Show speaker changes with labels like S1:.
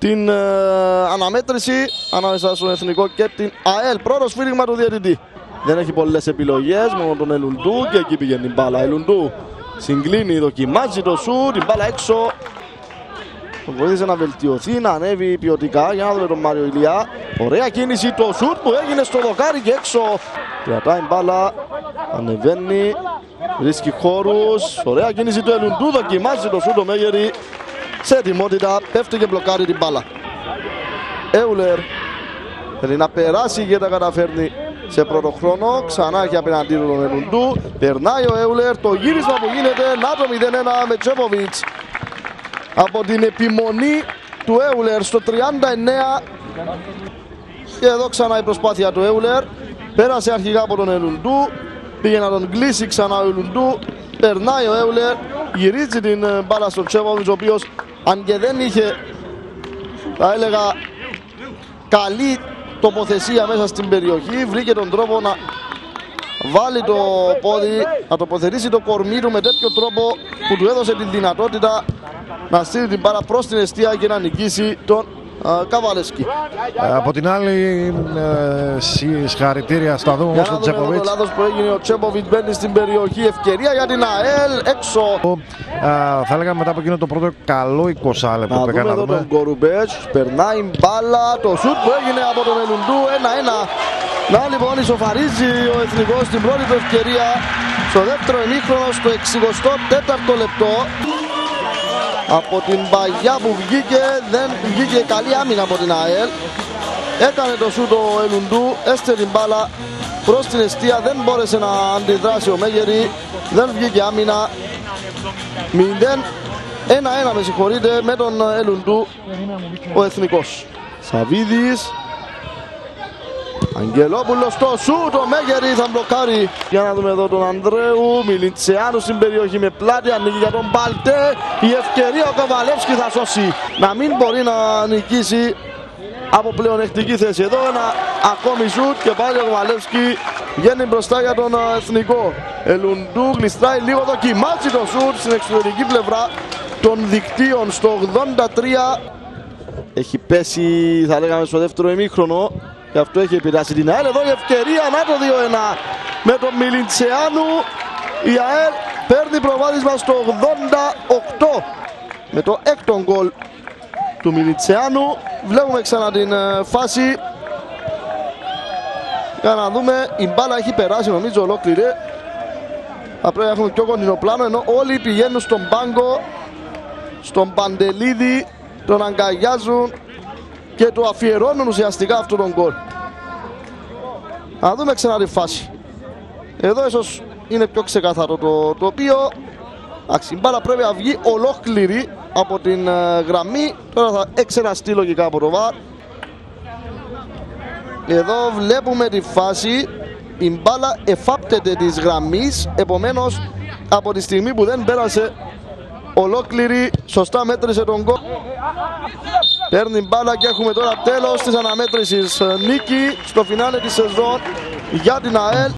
S1: την ε, αναμέτρηση ανάμεσα στον Εθνικό και την ΑΕΛ. Πρώτο σφύριγμα του διαιτητή. Δεν έχει πολλές επιλογές, μόνο τον Ελουντού και εκεί πηγαίνει η μπάλα. Ελουντού συγκλίνει, δοκιμάζει το σουτ, η μπάλα έξω. Τον βοήθησε να βελτιωθεί, να ανέβει ποιοτικά. Για να δούμε τον Μάριο Ηλιά. Ωραία κίνηση, το σουτ που έγινε στο δοκάρι και έξω. Κρατάει μπάλα, ανεβαίνει, βρίσκει χώρους. Ωραία κίνηση του Ελουντού, δοκιμάζει το σουτ ο Μέγερη. Σε ετοιμότητα, πέφτει και μπλοκάρει την μπάλα. Έουλερ θέλει να περάσει και τα καταφέρνει σε πρώτο χρόνο. Ξανά έχει απέναντί του τον Ελουντού. Περνάει ο Έουλερ. Το γύρισμα που γίνεται. Να το 0-1 με Τσέποβιτς. Από την επιμονή του Έουλερ στο 39. Και εδώ ξανά η προσπάθεια του Έουλερ. Πέρασε αρχικά από τον Ελουντού. Πήγε να τον κλείσει ξανά ο Ελουντού. Περνάει ο Έουλερ. Γυρίζει την ε, μπάλα στον Τσέποβιτς ο οποίος αν και δεν είχε θα έλεγα καλή τοποθεσία μέσα στην περιοχή. Βρήκε τον τρόπο να βάλει το πόδι, να τοποθετήσει το κορμί του με τέτοιο τρόπο που του έδωσε τη δυνατότητα να στείλει την πάρα προς την αιστεία και να νικήσει τον Καβαλέσκι.
S2: Ε, από την άλλη, ε, συγχαρητήρια στα δούμε όμως τον Τσέποβιτς.
S1: Το λάθος που έγινε ο Τσέποβιτς μπαίνει στην περιοχή. Ευκαιρία για την ΑΕΛ έξω.
S2: Ε, θα έλεγα μετά από εκείνο το πρώτο καλό 20 λεπτό
S1: Να
S2: που
S1: δούμε
S2: έκανε.
S1: εδώ τον Κορουμπέτς. Περνάει μπάλα. Το σουτ που έγινε από τον Ελουντού. 1-1. Να λοιπόν ισοφαρίζει ο Εθνικός στην πρώτη του ευκαιρία. Στο δεύτερο ημίχρονο στο 64ο λεπτό. Από την παγιά που βγήκε δεν βγήκε καλή άμυνα από την ΑΕΛ. Έκανε το σούτ ο Ελουντού, έστε την μπάλα προς την αιστεία, δεν μπόρεσε να αντιδράσει ο Μέγερη, δεν βγήκε άμυνα. 0 1-1 με συγχωρείτε με τον Ελουντού ο Εθνικός. Σαβίδης. Αγγελόπουλος στο σούτ, ο Μέγερη θα μπλοκάρει. Για να δούμε εδώ τον Ανδρέου, Μιλιντσεάνου στην περιοχή με πλάτη, ανοίγει για τον Μπαλτέ. Η ευκαιρία ο Καβαλεύσκη θα σώσει. Να μην μπορεί να νικήσει από πλεονεκτική θέση. Εδώ ένα ακόμη σούτ και πάλι ο Καβαλεύσκη βγαίνει μπροστά για τον α, εθνικό. Ελουντού γλιστράει λίγο, δοκιμάζει το σούτ στην εξωτερική πλευρά των δικτύων στο 83. Έχει πέσει, θα λέγαμε, στο δεύτερο ημίχρονο. Γι' αυτό έχει επηρεάσει την ΑΕΛ. Εδώ η ευκαιρία, να το 2-1 με τον Μιλιντσεάνου. Η ΑΕΛ παίρνει προβάδισμα στο 88 με το έκτο γκολ του Μιλιντσεάνου. Βλέπουμε ξανά την ε, φάση. Για να δούμε, η μπάλα έχει περάσει νομίζω ολόκληρη. Θα πρέπει να έχουμε πιο κοντινό πλάνο ενώ όλοι πηγαίνουν στον πάγκο, στον Παντελίδη, τον αγκαλιάζουν και του αφιερώνουν ουσιαστικά αυτόν τον γκολ. Να δούμε ξανά τη φάση. Εδώ ίσως είναι πιο ξεκάθαρο το τοπίο. Εντάξει, η μπάλα πρέπει να βγει ολόκληρη από την ε, γραμμή. Τώρα θα εξεραστεί λογικά από το βαρ. Εδώ βλέπουμε τη φάση. Η μπάλα εφάπτεται της γραμμής. Επομένως από τη στιγμή που δεν πέρασε ολόκληρη σωστά μέτρησε τον γκολ. Παίρνει μπάλα και έχουμε τώρα τέλος της αναμέτρησης. Νίκη στο φινάλε της σεζόν για την ΑΕΛ.